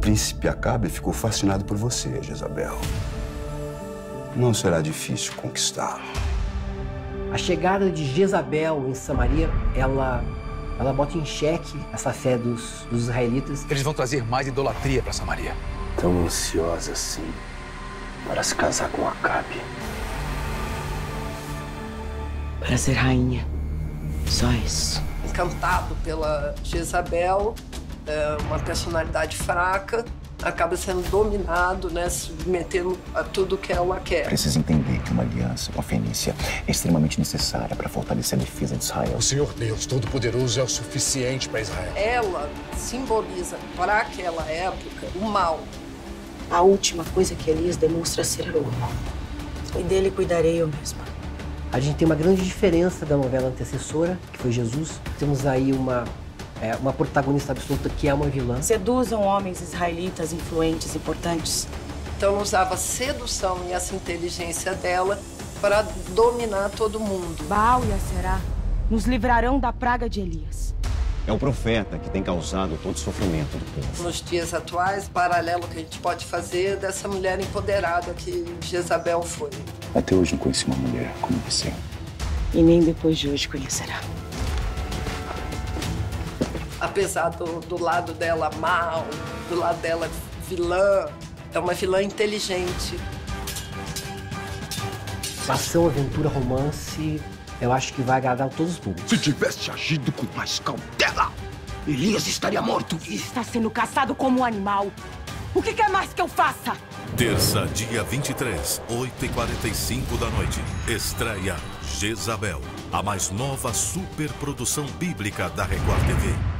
príncipe Acabe ficou fascinado por você, Jezabel. Não será difícil conquistá-lo. A chegada de Jezabel em Samaria, ela, ela bota em xeque essa fé dos, dos israelitas. Eles vão trazer mais idolatria para Samaria. Tão ansiosa assim para se casar com Acabe. Para ser rainha. Só isso. Encantado pela Jezabel, é uma personalidade fraca, acaba sendo dominado, né, submetendo a tudo que ela quer. Precisa entender que uma aliança com a Fenícia é extremamente necessária para fortalecer a defesa de Israel. O Senhor Deus Todo-Poderoso é o suficiente para Israel. Ela simboliza, para aquela época, o mal. A última coisa que Elias demonstra ser era o mal. E dele cuidarei eu mesma. A gente tem uma grande diferença da novela antecessora, que foi Jesus. Temos aí uma é, uma protagonista absoluta que é uma vilã. Seduzam homens israelitas influentes, importantes. Então usava a sedução e essa inteligência dela para dominar todo mundo. Baal e Aserá nos livrarão da praga de Elias. É o profeta que tem causado todo o sofrimento do povo. Nos dias atuais, paralelo que a gente pode fazer dessa mulher empoderada que Jezabel foi. Até hoje não conheci uma mulher como você. E nem depois de hoje conhecerá apesar do, do lado dela mal, do lado dela vilã, é uma vilã inteligente. Ação, aventura, romance, eu acho que vai agradar a todos os públicos. Se tivesse agido com mais cautela, Elias estaria morto. Está sendo caçado como um animal. O que quer mais que eu faça? Terça, dia 23, 8h45 da noite. Estreia Jezabel, a mais nova superprodução bíblica da Record TV.